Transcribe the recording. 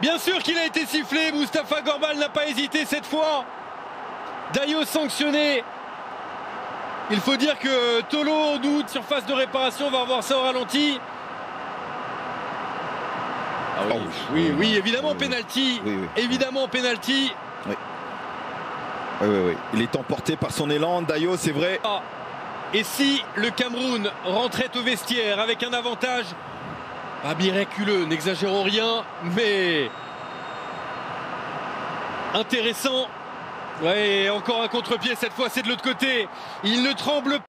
Bien sûr qu'il a été sifflé. Mustapha Gorbal n'a pas hésité cette fois. Dayo sanctionné. Il faut dire que Tolo, en doute, surface de réparation, va avoir ça au ralenti. Ah oui, Oh, oui, oui, oui, évidemment, oui, penalty. Oui, oui. Évidemment, penalty. Oui, oui, oui. Il est emporté par son élan. Dayo, c'est vrai. Ah. Et si le Cameroun rentrait au vestiaire avec un avantage pas miraculeux, n'exagérons rien, mais intéressant. Ouais, encore un contre-pied, cette fois c'est de l'autre côté. Il ne tremble